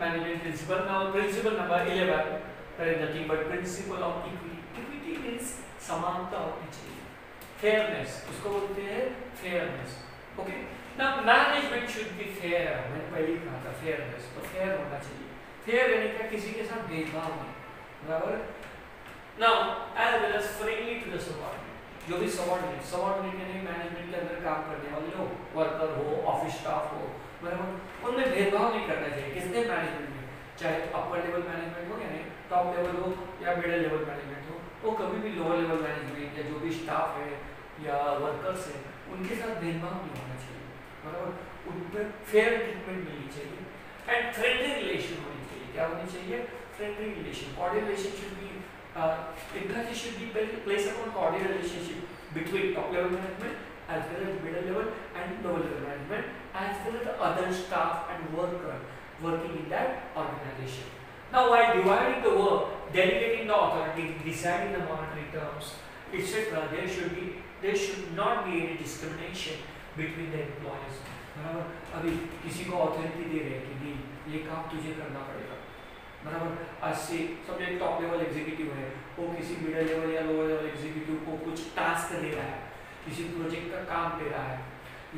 management principle. Now principle number 11 there is nothing but principle of equity. Equity means समानता होनी चाहिए. Fairness उसको बोलते हैं fairness. Okay. Now management should be fair. मैंने पहले ही कहा था fairness तो fair होना चाहिए. Fair यानी क्या किसी के साथ भेदभाव नहीं. बराबर? Now as well as friendly to the subordinate. जो भी सबॉर्डिनेट सबॉर्डिनेट यानी मैनेजमेंट के अंदर काम करने वाले लोग वर्कर हो ऑफ़िस स्टाफ हो उनमें भेदभाव नहीं करना चाहिए। किसने मैनेजमेंट में? चाहे अपर लेवल मैनेजमेंट हो यानी टॉप लेवल हो या मिडिल लेवल मैनेजमेंट हो वो कभी भी लोअर लेवल मैनेजमेंट या जो भी स्टाफ है या वर्कर्स है उनके साथ भेदभाव नहीं होना चाहिए। बराबर? उन पर फेयर ट्रीटमेंट मिलनी चाहिए एंड फ्रेंडली रिलेशन होनी चाहिए। क्या होनी चाहिए? Friendly relation cordial relation should be uh, emphasis should be placed upon cordial relationship between top level management as well as middle level and lower level management as well as the other staff and worker working in that organization. Now while dividing the work, delegating the authority, deciding the monetary terms, etc., there should be there should not be any discrimination between the employees. बराबर अभी किसी को authority दे रहे हैं कि नहीं ये काम तुझे करना पड़ेगा बराबर आज से समझो एक टॉप लेवल एग्जीक्यूटिव है वो किसी मिडिल लेवल या लोअर लेवल एग्जीक्यूटिव को कुछ टास्क दे रहा है किसी प्रोजेक्ट का काम दे रहा है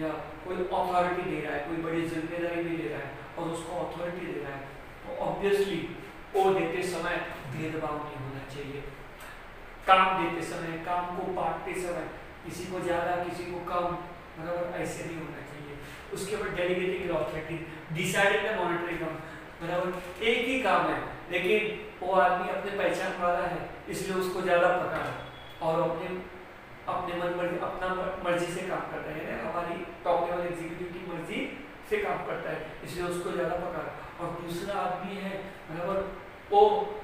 या कोई अथॉरिटी दे रहा है, कोई बड़ी ज़िम्मेदारी भी दे रहा है और उसको अथॉरिटी दे रहा है तो ऑब्वियसली वो देते समय भेदभाव नहीं होना चाहिए। काम देते समय, काम को बांटते समय किसी को ज़्यादा, किसी को कम, बराबर ऐसे नहीं होना चाहिए। उसके बाद delegating authority deciding the monetary कम, बराबर एक ही काम है, लेकिन वो आदमी अपने पहचान वाला है, इसलिए उसको ज़्यादा पता है और अपने अपने मन मर्ज़ी अपना मर्ज़ी से काम करता है हमारी टॉप लेवल एग्जीक्यूटिव की मर्ज़ी से काम करता है इसलिए उसको ज़्यादा पका और दूसरा आदमी है बराबर वो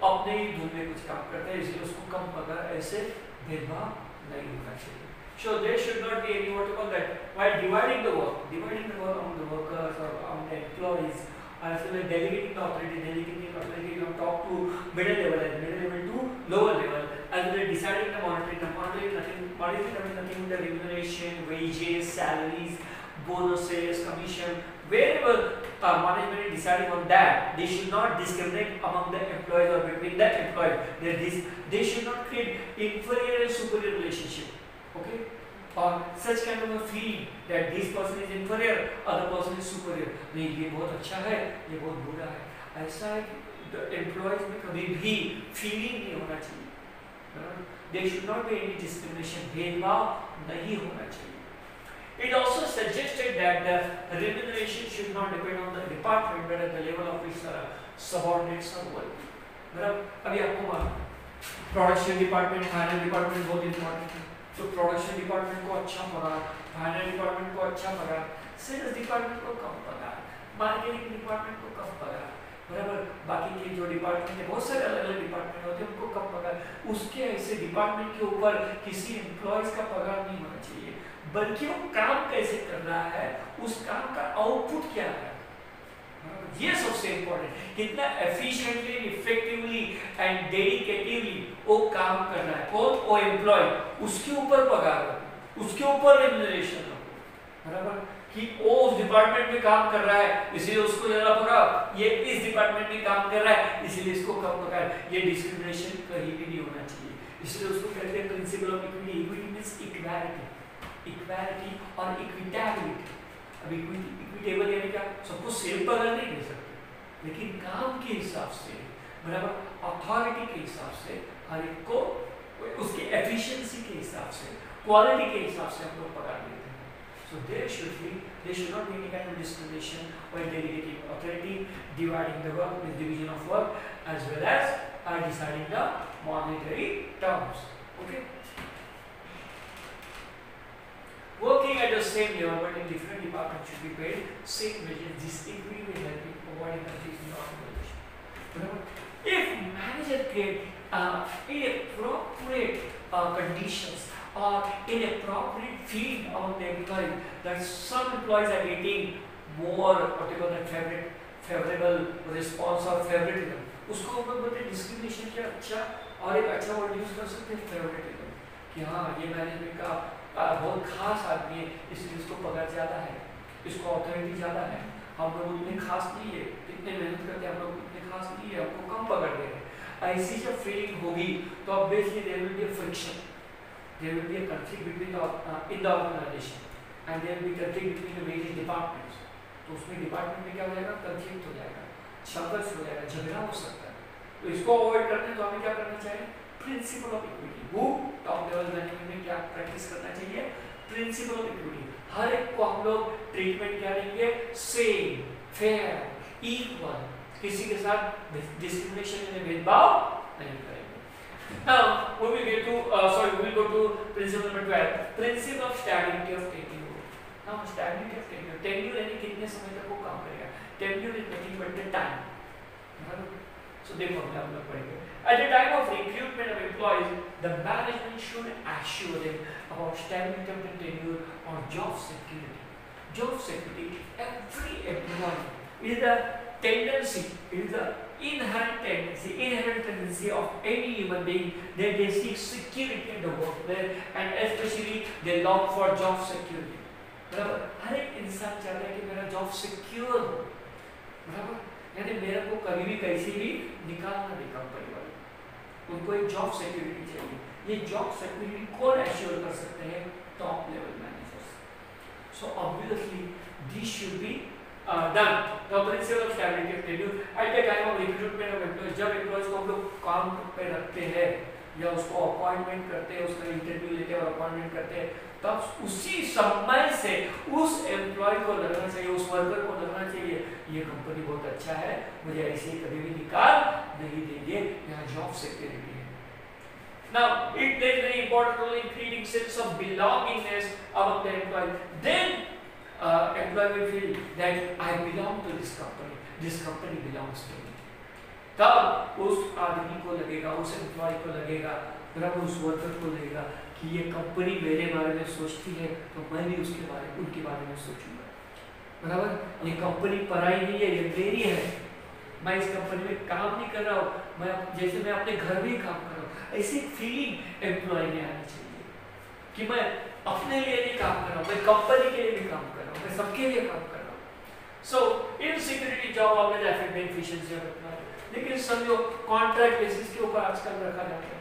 अपने ही धुन में कुछ काम करता है इसलिए उसको कम पका ऐसे भेदभाव नहीं होना चाहिए So there should not be any what you call that while dividing the work, dividing the work among the workers or among the employees as well as delegating the authority, delegating the authority from top to middle level and middle level to lower level, as well as deciding the monetary term. Is nothing but the remuneration, wages, salaries, bonuses, commission, wherever uh, management is deciding on that, they should not discriminate among the employees or between the employees. They, they should not create inferior and superior relationship. Okay? और such kind of feeling that this person is inferior other person is superior नहीं ये बहुत अच्छा है ये बहुत बुरा है ऐसा है कि एम्प्लॉयज़ में कभी भी फीलिंग नहीं होना चाहिए there should not be any discrimination भेदभाव नहीं होना चाहिए It also suggested that the remuneration should not depend on the department but at the level of its uh, subordinates or working. बराबर अभी आपको मालूम प्रोडक्शन डिपार्टमेंट फाइनेंस डिपार्टमेंट बहुत important है। तो प्रोडक्शन डिपार्टमेंट को अच्छा पगार फाइनेंस डिपार्टमेंट को अच्छा पगार सेल्स डिपार्टमेंट को कम पगार मार्केटिंग डिपार्टमेंट को कम पगार बराबर? बाकी के जो डिपार्टमेंट है, बहुत सारे अलग अलग डिपार्टमेंट होते हैं, उनको कम पगार? उसके ऐसे डिपार्टमेंट के ऊपर किसी एम्प्लॉयज़ का पगार नहीं होना चाहिए, बल्कि वो काम कैसे कर रहा है, उस काम का आउटपुट क्या है? ये सबसे इंपॉर्टेंट कितना एफिशिएंटली इफेक्टिवली एंड डेडिकेटिवली वो काम कर रहा है, कौन? वो एम्प्लॉय उसके ऊपर पगार हो, उसके ऊपर रेम्यूनरेशन हो, बराबर? कि वो उस डिपार्टमेंट में काम कर रहा है, इसलिए उसको ज़्यादा पगार ये इस डिपार्टमेंट में काम कर रहा है, इसलिए इसको कम पगार ये डिस्क्रिमिनेशन कहीं भी नहीं होना चाहिए। इसलिए उसको कहते हैं principle of equity equity means equality equality और इक्विटेबिलिटी अब इक्विटी इक्विटेबल यानी क्या? सबको सेम पगार नहीं दे सकते, लेकिन काम के हिसाब से, बराबर अथॉरिटी के हिसाब से, हर एक को, उसकी एफिशिएंसी के हिसाब से क्वालिटी के हिसाब से हम लोग So there should be, there should not be any kind of discrimination or delegating authority dividing the work with division of work as well as are deciding the monetary terms. Okay. Working at the same level but in different departments should be paid same wages. This equity will help in avoiding in the organization. Remember, if manager create uh, appropriate uh, conditions or inappropriate feeling among the employees that some employees are getting more what you call that favorite, favorable response or favoritism उसको अपन बोलते हैं discrimination क्या? अच्छा और एक अच्छा word use कर सकते हैं फेवरेटिज्म कि हाँ ये मैनेजमेंट का बहुत खास आदमी है, इसलिए इसको पगार ज़्यादा है, इसको अथॉरिटी ज़्यादा है। हम लोग उतने खास नहीं है कितने मेहनत करके हैं, हम लोग इतने खास नहीं है, हमको कम पकड़ रहे हैं। ऐसी जब फीलिंग होगी तो obviously there will be friction there will be a conflict between the uh, in the organization and there will be conflict between the various departments. तो उसमें डिपार्टमेंट में क्या हो जाएगा? कंफ्लिक्ट हो जाएगा संघर्ष हो जाएगा झगड़ा हो सकता है। तो इसको अवॉइड करने तो हमें क्या करना चाहिए? प्रिंसिपल ऑफ़ इक्विटी वो टॉप लेवल मैनेजमेंट में क्या प्रैक्टिस करना चाहिए? प्रिंसिपल ऑफ़ इक्विटी हर एक को हम लोग ट्रीटमेंट क्या देंगे? सेम फेयर इक्वल किसी के साथ डिस्क्रिमिनेशन यानी भेदभाव नहीं करेंगे। Now we will get to uh, sorry we will go to principle number 12 principle of stability of tenure. Now stability of tenure tenure यानी कितने समय तक वो काम करेगा tenure is nothing but the time. So देखो हम लोग पढ़ेंगे At the time of recruitment of employees, the management should assure them about stability of the tenure or job security. Job security, every employee is the tendency, is the inherent tendency, inherent tendency of any human being that they seek security in the workplace and especially they long for job security. बराबर हर एक इंसान चाहता है कि मेरा job secure हो बराबर यानी मेरे को कभी भी कैसे भी निकालना नहीं कंपनी वाले उनको एक जॉब सिक्योरिटी चाहिए ये जॉब सिक्योरिटी कौन एश्योर कर सकते हैं top level managers so obviously this should be done the principle of stability of tenure at the time of recruitment of employees जब एम्प्लॉयज़ को हम लोग काम पे रखते हैं या उसको अपॉइंटमेंट करते हैं उसका इंटरव्यू लेते हैं और अपॉइंटमेंट करते हैं। तब उसी समय से उस एम्प्लॉय को लगना चाहिए उस वर्कर को लगना चाहिए ये कंपनी बहुत अच्छा है मुझे ऐसे ही कभी भी निकाल नहीं देंगे यहाँ जॉब सिक्योरिटी है। Now, it plays very important role in creating sense of belongingness among the employee. Then, uh, employee will feel that I belong to this company. This company belongs to me. तब उस आदमी को लगेगा उस employ को लगेगा बराबर उस वर्कर को लगेगा कि ये कंपनी मेरे बारे में सोचती है तो मैं भी उसके बारे उनके बारे में सोचूँगा। बराबर? ये कंपनी पराई नहीं है ये मेरी है। मैं इस कंपनी में काम नहीं कर रहा हूँ। मैं जैसे मैं अपने घर में काम कर रहा हूँ। ऐसी फीलिंग एम्प्लॉय में आनी चाहिए कि मैं अपने लिए नहीं काम कर रहा हूँ मैं कंपनी के लिए भी काम कर रहा हूँ। सबके लिए काम कर रहा so insecurity job always affect efficiency of employee लेकिन समझो कॉन्ट्रैक्ट बेसिस के ऊपर आजकल रखा जाता है,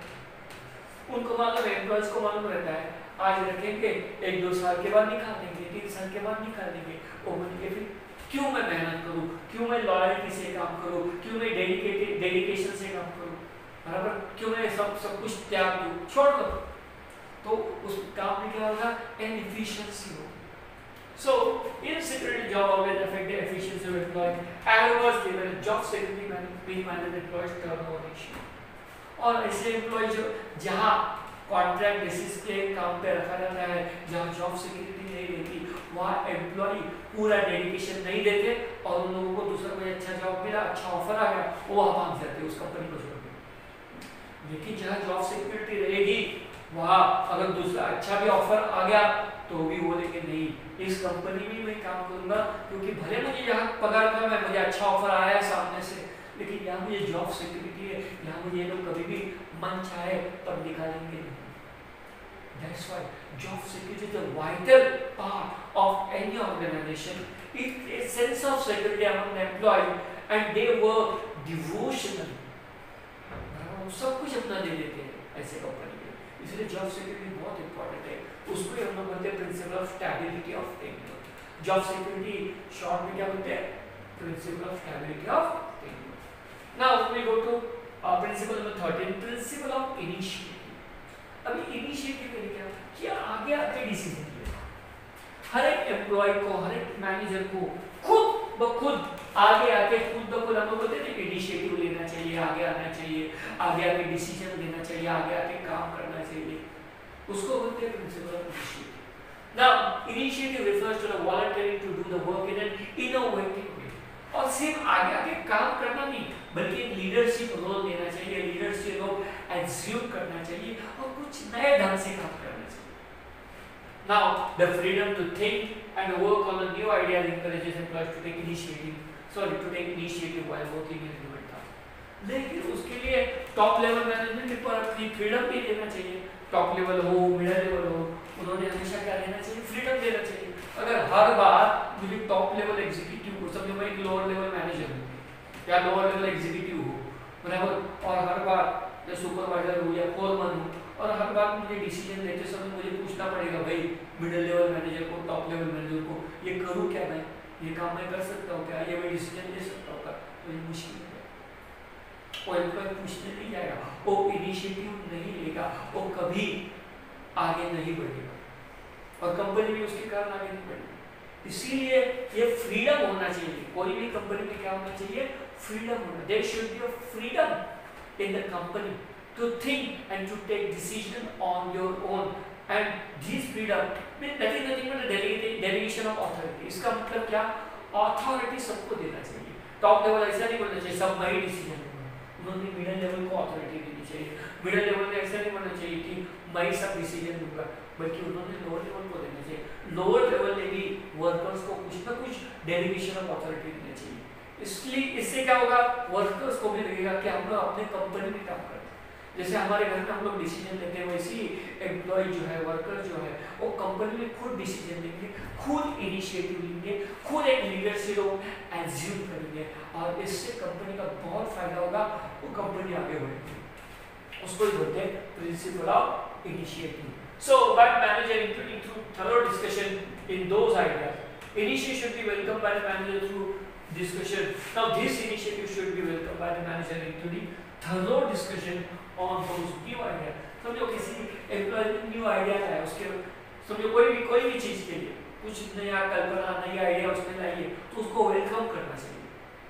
उनको मालूम है एम्प्लॉयज़ को मालूम रहता है, आज रखेंगे, एक दो साल के बाद निकाल देंगे, तीन साल के बाद निकाल देंगे। वो बोलेंगे, फिर क्यों मैं मेहनत करूँ? क्यों मैं लॉयल्टी से काम करूँ? क्यों मैं डेडिकेटेड डेडिकेशन से काम करूँ? बराबर? क्यों मैं सब सब कुछ त्याग दूँ? छोड़ दो। तो उस काम में क्या होगा? इनएफिशिएंसी होगी। So, insecurity job always affect efficiency of employee. Adversely, when job security being managed employees turnover ratio. और ऐसे एम्प्लॉय जो जहाँ कॉन्ट्रैक्ट बेसिस पे काम पे रखा जाता है जहाँ जॉब सिक्योरिटी नहीं रहती वहाँ एम्प्लॉय पूरा डेडिकेशन नहीं देते और उन लोगों को दूसरा कोई अच्छा जॉब मिला अच्छा ऑफ़र आ गया वो वहाँ भाग जाते उस कंपनी को छोड़ के लेकिन जहाँ जॉब सिक्योरिटी रहेगी वहाँ अगर दूसरा अच्छा भी ऑफ़र आ गया तो भी बोलेंगे नहीं, इस कंपनी में मैं काम करूँगा, क्योंकि भले मुझे यहाँ पगार कम है मुझे अच्छा ऑफ़र आया सामने से, लेकिन यहाँ मुझे जॉब सिक्योरिटी है, यहाँ मुझे ये लोग कभी भी मन चाहे तब निकालेंगे नहीं That's why job security is a vital part of any organization. It a sense of security among the employees and they work devotionally. सब कुछ अपना दे देते हैं, ऐसे कंपनी में इसलिए जॉब सिक्योरिटी बहुत इंपॉर्टेंट है उसको हम लोग बोलते हैं principle of stability of tenure job security short में क्या बोलते हैं? Principle of stability of tenure now we go to principle number 13 principle of initiative अभी इनिशिएटिव में क्या? कि आगे आके डिसीज़न लिया हर एक एम्प्लॉय को, हर एक मैनेजर को खुद ब खुद आगे आके, खुद ब खुद हम लोग बोलते हैं इनिशिएटिव लेना चाहिए, आगे आना चाहिए, आगे आके डिसीज़न लेना चाहिए, आगे आके काम करना चाहिए। उसको बोलते हैं principle of initiative Now, initiative refers to the voluntary to do the work in an innovative way. और सिर्फ़ आगे आगे काम करना नहीं बल्कि एक लीडरशिप रोल लेना चाहिए लीडरशिप रोल एज्यूम करना चाहिए और कुछ नए ढंग से काम करना चाहिए Now, the freedom to think and work on a new idea encourages employees to take initiative, sorry, to take initiative while working in task. लेकिन उसके लिए टॉप लेवल मैनेजमेंट पर अपनी फ्रीडम भी देना चाहिए टॉप लेवल हो मिडल लेवल हो, उन्होंने हमेशा क्या देना चाहिए? फ्रीडम देना चाहिए। अगर हर बार मुझे टॉप लेवल एग्जीक्यूटिव को समझो मैं एक लोअर लेवल मैनेजर हूँ, या लोअर लेवल एग्जीक्यूटिव हो, बराबर, और हर बार या सुपरवाइजर हो, या फोरमैन हो, और हर बार मुझे डिसीज़न लेते समय मुझे पूछना पड़ेगा, भाई मिडिल लेवल मैनेजर को टॉप लेवल मैनेजर को, ये करूँ क्या मैं? ये काम मैं कर सकता हूँ क्या? ये मैं डिसीज़न ले सकता हूँ क्या? तो ये मुश्किल है। वो एम्प्लॉय पूछने नहीं जाएगा, वो इनिशिएटिव नहीं लेगा, वो कभी आगे नहीं बढ़ेगा। और कंपनी भी उसके कारण आगे नहीं बढ़ेगी। इसीलिए ये फ्रीडम होना चाहिए। कोई भी कंपनी में क्या होना चाहिए? फ्रीडम होना। There should be freedom in the company to think and to take decision on your own. And this freedom mean but a delegation delegation of authority. इसका मतलब क्या? अथॉरिटी सबको देना चाहिए। टॉप लेवल ऐसा नहीं बोलना चाहिए, सब मैं ही डिसीज़न उन्होंने मिडिल लेवल को अथॉरिटी देनी चाहिए। मिडिल लेवल में ऐसा नहीं होना चाहिए कि मैं सब डिसीज़न लूँगा, बल्कि उन्होंने लोअर लेवल को देना चाहिए। लोअर लेवल में भी वर्कर्स को कुछ ना कुछ डेलीगेशन ऑफ़ अथॉरिटी देना चाहिए। इसलिए इससे क्या होगा? वर्कर्स को भी लगेगा कि हम लोग अपने कंपनी में काम करते हैं। जैसे हमारे घर में हम लोग डिसीज़न लेते हैं वैसे ही एम्प्लॉय जो है वर्कर जो है वो कंपनी में खुद डिसीज़न लेंगे खुद इनिशिएटिव लेंगे खुद एक लीडरशिप एज्यूम करेंगे और इससे कंपनी का बहुत फ़ायदा होगा वो कंपनी आगे बढ़ेगी उसको ही बोलते हैं principle of initiative so by manager including through thorough discussion in those ideas initiative should be welcomed by the manager through discussion now this initiative should be welcomed by the manager including thorough discussion on those new idea समझो किसी employ new idea लाया उसके समझो कोई भी कोई भी चीज़ के लिए, कुछ नया कल्पना नई आइडिया उसने लाई है तो उसको वेलकम करना चाहिए।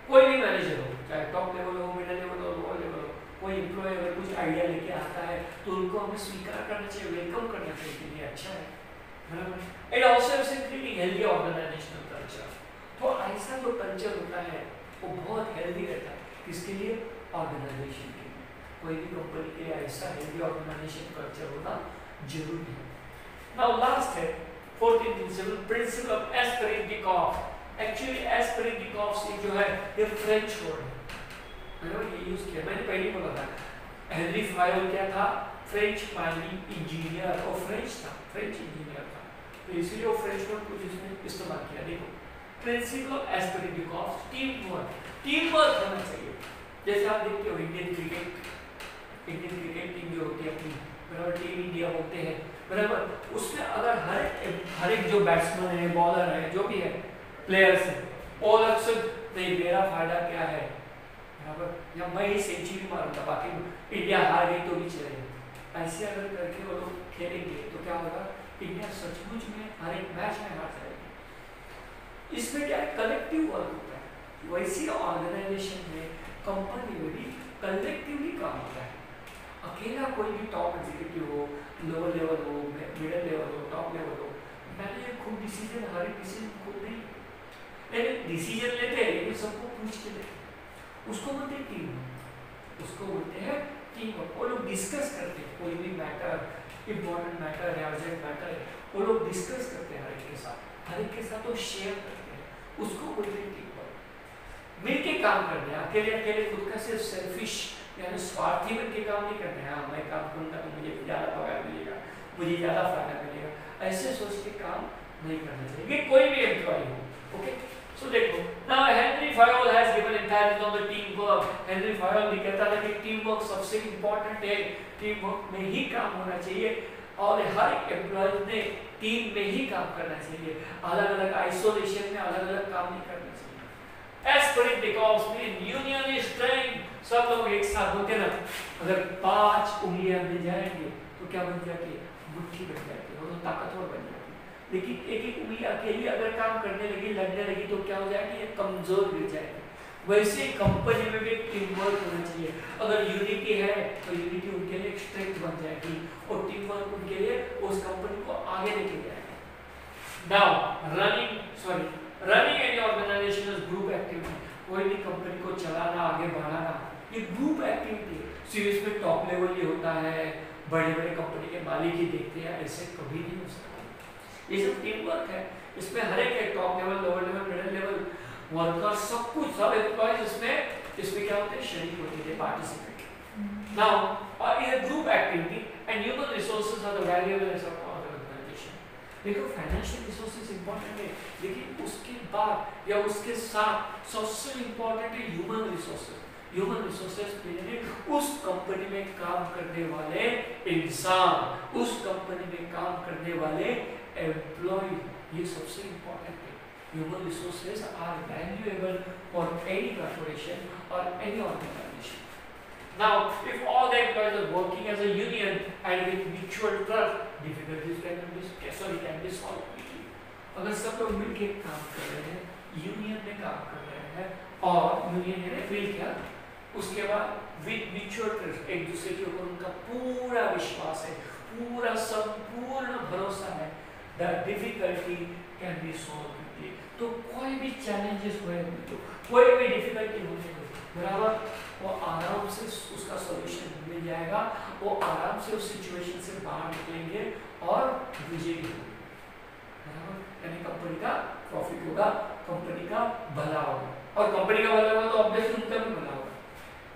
कोई भी मैनेजर हो, चाहे टॉप लेवल हो मिडिल लेवल हो लोअर लेवल हो, कोई एम्प्लॉय अगर कुछ आइडिया लेके आता है तो उनको हमें स्वीकार करना चाहिए वेलकम करना चाहिए कि अच्छा है। बराबर it also is creating healthy organisational culture तो ऐसा जो कल्चर होता है, वो बहुत हेल्दी रहता है। किसके लिए? ऑर्गेनाइजेशन लिए कोई भी कंपनी के लिए ऐसा हेल्दी ऑर्गेनाइजेशन कल्चर होना ज़रूरी है। नाउ लास्ट है 14th principle principle of esprit de corps actually esprit de corps से जो है, ये फ्रेंच वर्ड है। मैंने ये यूज़ किया मैंने पहले बोला था हेनरी फायोल क्या था? फ्रेंच माइनिंग इंजीनियर और फ्रेंच था फ्रेंच इंजीनियर था। तो इसलिए वो फ्रेंच वर्ड को जिसने इस्तेमाल किया। देखो principle of esprit de corps team work team work होना चाहिए। जैसे आप देखते हो Indian cricket Indian cricket team होती है अपनी, बराबर टीम इंडिया बोलते हैं, बराबर, उसमें अगर हर हर एक जो बैट्समैन है बॉलर है, जो भी है प्लेयर्स है और अक्सर नहीं, मेरा फ़ायदा क्या है? बराबर, या मैं ही सेंचुरी मारूँगा बाकी इंडिया हार गई तो भी चलेगा। ऐसे अगर करके वो लोग खेलेंगे तो क्या होगा? इंडिया सचमुच में हर एक मैच में हार जाएगी। इसमें क्या है? कलेक्टिव वर्क होता है। वैसी ऑर्गेनाइजेशन में कंपनी में भी कलेक्टिवली काम होता है। अकेला कोई भी टॉप एग्जीक्यूटिव हो लोअर लेवल हो मिडिल लेवल हो टॉप लेवल हो, मैंने खुद डिसीज़न हर एक डिसीज़न खुद नहीं लेकिन डिसीज़न लेते हैं, लेकिन सबको पूछ के लेते उसको बोलते हैं टीम उसको बोलते हैं टीम वर्क वो लोग डिस्कस करते हैं, कोई भी मैटर इम्पोर्टेंट मैटर है अर्जेंट मैटर है, वो लोग डिस्कस करते हैं हर एक के साथ। हर एक के साथ वो शेयर करते हैं। उसको बोलते हैं टीम वर्क मिलके काम करते हैं अकेले अकेले खुद का सिर्फ़ सेल्फिश यानी स्वार्थी बन के काम नहीं करते हैं। मैं काम करूँगा तो मुझे ज़्यादा पगार मिलेगा, मुझे ज़्यादा फ़ायदा मिलेगा। ऐसे सोच के काम नहीं करना चाहिए। ये कोई भी एम्प्लॉय हो ओके सो देखो now Henri Fayol has given entirely on the team work Henri Fayol भी कहता था कि टीम वर्क सबसे इंपॉर्टेंट है। टीम वर्क में ही काम होना चाहिए और हर एक एम्प्लॉय ने टीम में ही काम करना चाहिए। अलग अलग आइसोलेशन में अलग अलग काम नहीं करना it because mean union is strength सब लोग एक साथ होते ना अगर पाँच उंगलियाँ मिल जाएँगे तो क्या बन जाती है? मुट्ठी बन जाती है वो तो ताकतवर बन जाती है। लेकिन एक एक उंगली अकेली अगर काम करने लगी, लड़ने लगी तो क्या हो जाएगी ये कमज़ोर गिर जाएगी वैसे कंपनी में भी टीम वर्क होना चाहिए। अगर यूनिटी है तो यूनिटी उनके लिए स्ट्रेंथ बन जाएगी, और टीम वर्क उनके लिए उस कंपनी को आगे लेके जाएगा। Now running sorry running any organisation is group activity कोई भी कंपनी को चलाना आगे बढ़ाना ये ग्रुप एक्टिविटी है। सीरीज़ में टॉप लेवल ये होता है बड़े बड़े कंपनी के मालिक ही देखते हैं ऐसे कभी नहीं हो सकता। ये सब टीम वर्क है। इसमें हर एक top level lower level middle level worker सब कुछ सब एम्प्लॉयज़ इसमें इसमें क्या होते हैं? शरीक होते थे पार्टिसिपेट नाउ और ये group activity and human resources are the valuable as देखो फाइनेंशियल रिसोर्सेज इंपॉर्टेंट है। लेकिन उसके बाद या उसके साथ सबसे इंपॉर्टेंट है human resources human resources meaning उस कंपनी में काम करने वाले इंसान, उस कंपनी में काम करने वाले एम्प्लॉय ये सबसे इंपॉर्टेंट है। Human resources are valuable for any corporation और any organisation now if all the employees working as a union and with mutual trust difficulties can be sorry can be solved quickly. अगर सब लोग मिलके काम कर रहे हैं, यूनियन में काम कर रहे हैं और यूनियन ने मिल क्या उसके बाद विद म्यूचुअल एक दूसरे के ऊपर उनका पूरा विश्वास है पूरा संपूर्ण भरोसा है the difficulty can be solve. तो कोई भी चैलेंजेस हुए तो कोई भी डिफिकल्टी होने बराबर वो आराम से उसका सॉल्यूशन मिल जाएगा वो आराम से उस सिचुएशन से बाहर निकलेंगे और विजयी यानी कंपनी का प्रॉफिट होगा कंपनी का भला होगा और कंपनी का भला होगा तो ऑब्वियसली उनका भी भला होगा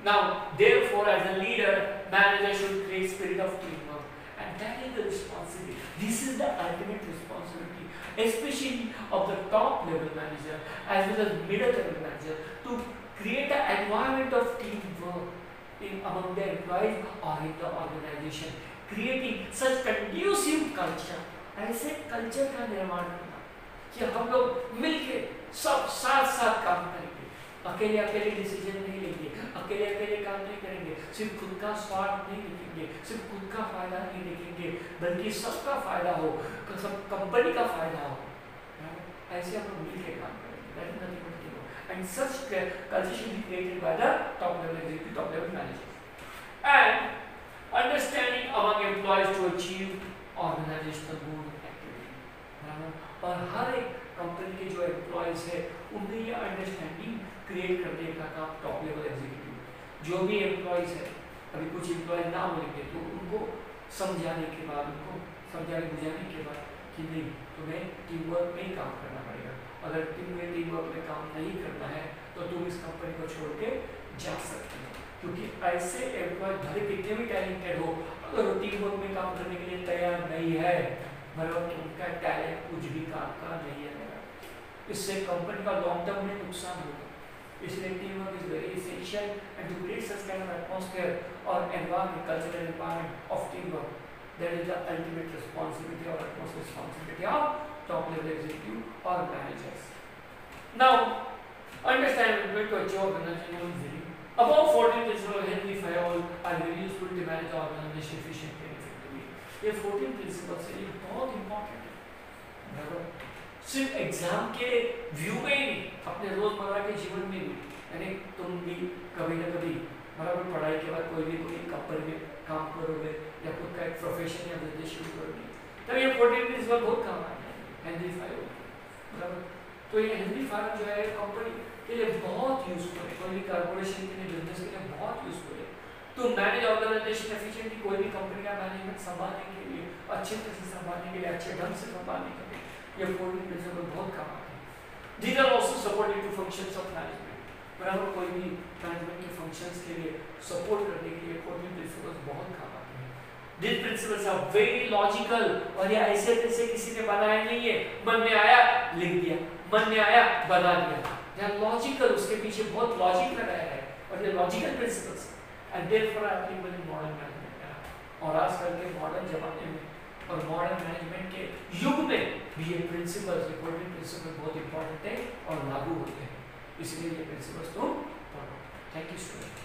Now, therefore, as a leader, manager should create spirit of teamwork, and that is the responsibility. This is the ultimate responsibility, especially of the top level manager as well as middle level manager, to create an environment of teamwork in among the employees or in the organization, creating such conducive culture. ऐसे culture का निर्माण करना कि हम लोग मिलके सब साथ साथ काम करेंगे। अकेले अकेले डिसीज़न नहीं लेंगे अकेले अकेले काम नहीं करेंगे सिर्फ़ खुद का स्वार्थ नहीं देखेंगे सिर्फ़ खुद का फ़ायदा नहीं देखेंगे बल्कि सबका फ़ायदा हो सब कंपनी का फ़ायदा हो। ऐसे हम लोग मिलकर काम करेंगे। And such culture should be created by the top level executive top level managers and understanding among employees to achieve organizational goal और हर एक कंपनी के जो एम्प्लॉयज़ है उनमें ये अंडरस्टैंडिंग क्रिएट करने का काम टॉप लेवल एग्जीक्यूटिव जो भी एम्प्लॉयज़ है अभी कुछ एम्प्लॉयज़ ना बोलेंगे तो उनको समझाने के बाद, उनको समझाने, बुझाने के बाद कि नहीं, तुम्हें टीम वर्क में काम करना अगर टीम में टीम वर्क में काम नहीं करना है तो तुम इस कंपनी को छोड़ के जा सकते हो। क्योंकि ऐसे एम्प्लॉय भले कितने भी टैलेंटेड हो, अगर वो टीम वर्क में काम करने के लिए तैयार नहीं है मतलब उनका टैलेंट कुछ भी काम का नहीं है। इससे कंपनी का लॉन्ग टर्म में नुकसान होगा। इसलिए team work is very essential and to create such kind of atmosphere और environment cultural environment of team work that is the ultimate responsibility or utmost responsibility of top level executive or managers. Now, understand we're going to achieve organizational vision. About 14 principles Henry Fayol are very useful to manage organization efficiently and effectively. ये 14 principles है ये बहुत important है बराबर सिर्फ़ exam के view में ही अपने रोज़मर्रा के जीवन में भी यानी तुम भी कभी ना कभी बराबर पढ़ाई के बाद कोई भी कोई कंपनी में काम करोगे या खुद का एक प्रोफेशन या बिज़नेस शुरू करोगे तब ये फोर्टीन प्रिंसिपल बहुत काम आए हेनरी फाइव बराबर तो ये हेनरी फाइव जो है कंपनी के लिए बहुत यूजफुल है। कोई भी कॉर्पोरेशन के लिए बिज़नेस के लिए बहुत यूजफुल है। तो मैनेज ऑर्गेनाइजेशन एफिशिएंटली कोई भी कंपनी का मैनेजमेंट संभालने के लिए, अच्छे तरह से संभालने के लिए, अच्छे ढंग से संभालने के लिए, ये फोर्टीन प्रिंसिपल बहुत काम आते हैं। These are also supported to functions of management बराबर कोई भी मैनेजमेंट के फ़ंक्शंस के लिए सपोर्ट करने के लिए फोर्टीन प्रिंसिपल्स बहुत काम These principles are very logical. और ये ऐसे तैसे किसी ने बनाया नहीं है। मन में आया, लिख दिया। मन में आया, बना दिया। यहाँ लॉजिकल उसके पीछे बहुत लॉजिक लगाया है। और ये logical principles and therefore I think in modern management और आजकल के मॉडर्न जमाने में और मॉडर्न मैनेजमेंट के युग में भी ये प्रिंसिपल्स रिपोर्टिंग प्रिंसिपल बहुत इंपॉर्टेंट है और लागू होते हैं। इसलिए ये प्रिंसिपल्स पढ़ो। Thank you student you